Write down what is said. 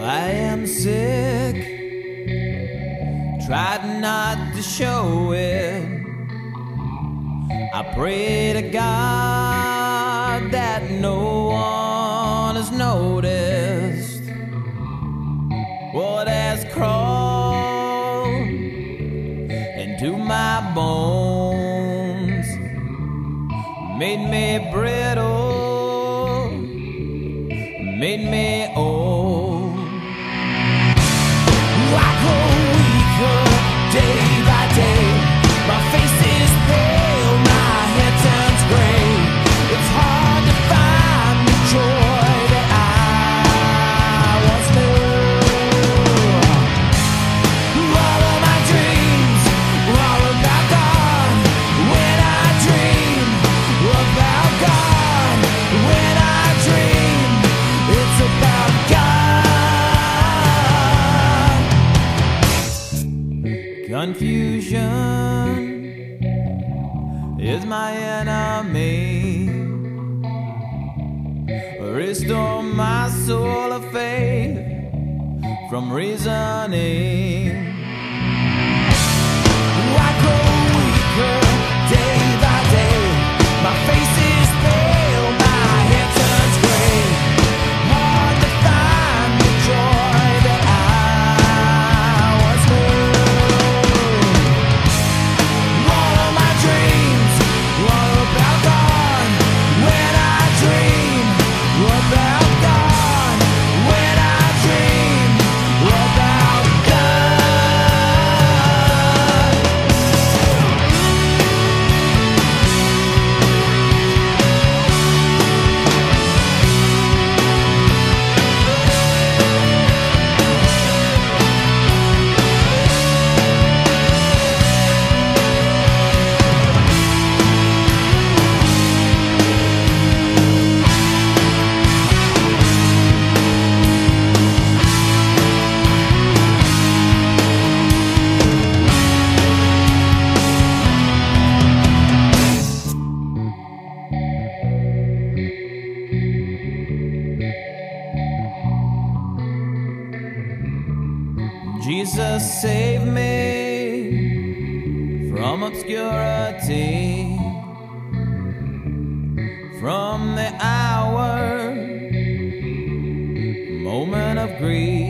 I am sick. Tried not to show it. I pray to God that no one has noticed. made me brittle, made me Confusion is my enemy. Restore my soul of faith from reasoning. Jesus, save me from obscurity, from the hour, moment of grief.